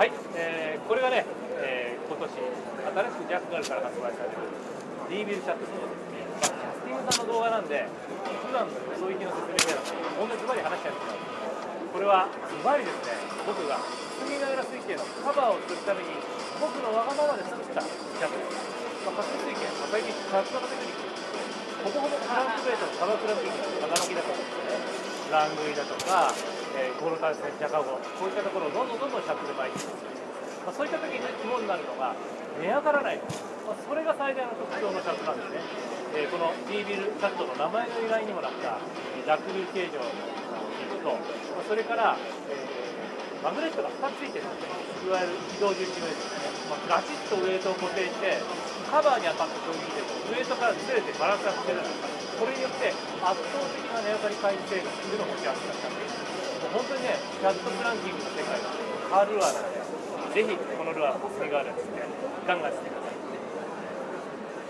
はい、えー、これがね、えー、今年新しくジャックガルから発売される D ビルシャットですね、ま、キャスティングさんの動画なんで普段のよそ行きの説明でほんでズバリ話しちゃうんですけどこれはズバリですね僕が隅ヶ浦水系のカバーをするために僕のわがままで作ったキャットです、まあ、水系、まあ、最近さすがのテクニックほぼほぼクランクベイトのカバークランキングの傾きだと思うんですねラングイだとかえー、ルタンスジャカゴこういったところをどんどんどんどんシャッフル巻いていく、まあ、そういった時に肝になるのが値上がらない、まあ、それが最大の特徴のシャツなんですね、えー、この D ビルシャットの名前の由来にもなったジャックビル形状の軸と、まあ、それから、えー、マグネットが2つついてるいわゆる移動重心ウェイトですね、まあ、ガチッとウェイトを固定してカバーに当たった衝撃でもウェイトからずれてバランスが崩れないこれによって圧倒的な値上がり回避性がするのも幸せだったんです本当にね、キャットプランキングの世界がカールアーなので、ぜひこのルアー、お墨があるんですね、ガンガンしてください。